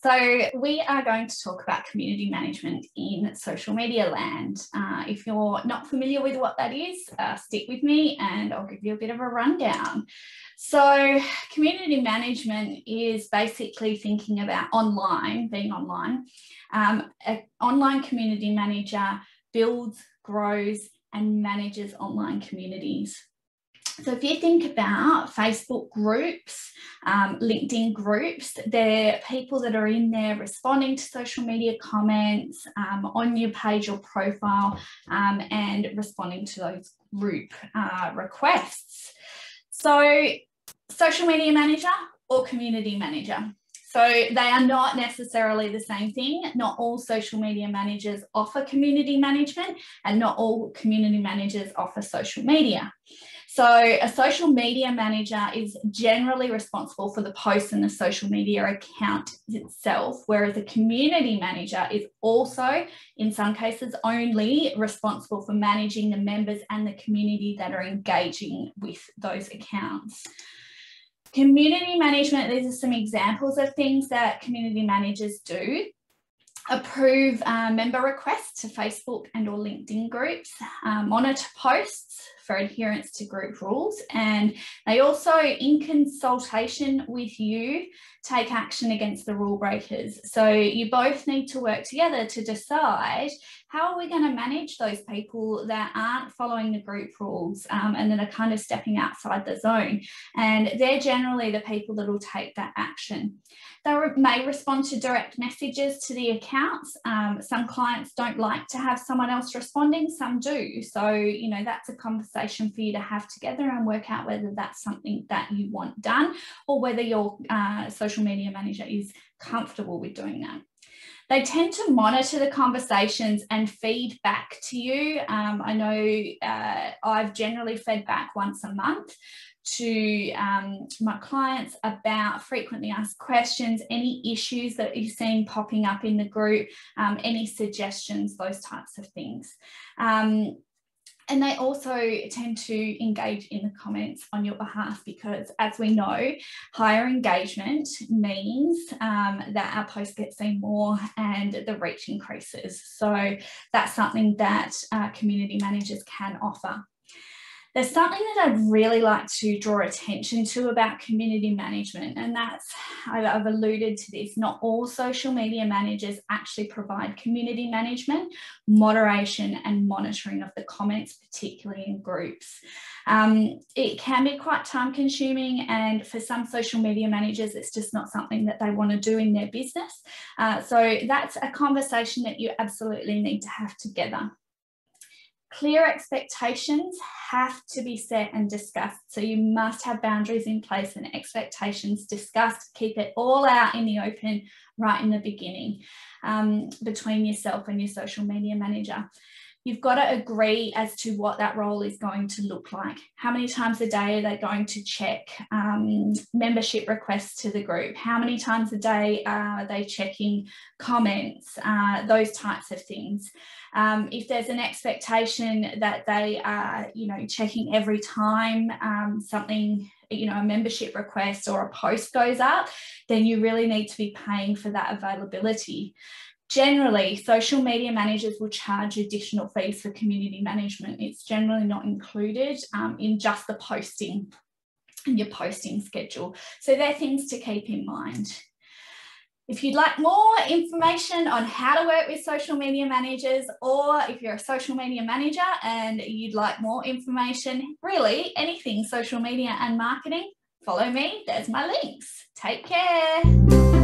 So, we are going to talk about community management in social media land. Uh, if you're not familiar with what that is, uh, stick with me and I'll give you a bit of a rundown. So, community management is basically thinking about online, being online. Um, an online community manager builds, grows, and manages online communities. So if you think about Facebook groups, um, LinkedIn groups, they're people that are in there responding to social media comments um, on your page or profile um, and responding to those group uh, requests. So social media manager or community manager. So they are not necessarily the same thing. Not all social media managers offer community management and not all community managers offer social media. So a social media manager is generally responsible for the post and the social media account itself, whereas a community manager is also, in some cases, only responsible for managing the members and the community that are engaging with those accounts. Community management, these are some examples of things that community managers do. Approve uh, member requests to Facebook and or LinkedIn groups, uh, monitor posts for adherence to group rules, and they also, in consultation with you, take action against the rule breakers. So you both need to work together to decide how are we going to manage those people that aren't following the group rules um, and that are kind of stepping outside the zone. And they're generally the people that will take that action. They may respond to direct messages to the accounts. Um, some clients don't like to have someone else responding, some do. So, you know, that's a conversation for you to have together and work out whether that's something that you want done or whether your uh, social media manager is comfortable with doing that. They tend to monitor the conversations and feed back to you. Um, I know uh, I've generally fed back once a month to um, my clients about frequently asked questions, any issues that you're seeing popping up in the group, um, any suggestions, those types of things. Um, and they also tend to engage in the comments on your behalf because, as we know, higher engagement means um, that our posts get seen more and the reach increases. So that's something that uh, community managers can offer. There's something that I'd really like to draw attention to about community management, and that's I've alluded to this. Not all social media managers actually provide community management, moderation, and monitoring of the comments, particularly in groups. Um, it can be quite time consuming, and for some social media managers, it's just not something that they want to do in their business. Uh, so that's a conversation that you absolutely need to have together. Clear expectations have to be set and discussed. So you must have boundaries in place and expectations discussed. Keep it all out in the open right in the beginning um, between yourself and your social media manager you've got to agree as to what that role is going to look like. How many times a day are they going to check um, membership requests to the group? How many times a day are they checking comments? Uh, those types of things. Um, if there's an expectation that they are, you know, checking every time um, something you know a membership request or a post goes up then you really need to be paying for that availability Generally, social media managers will charge additional fees for community management. It's generally not included um, in just the posting and your posting schedule. So they're things to keep in mind. If you'd like more information on how to work with social media managers, or if you're a social media manager and you'd like more information, really anything social media and marketing, follow me. There's my links. Take care.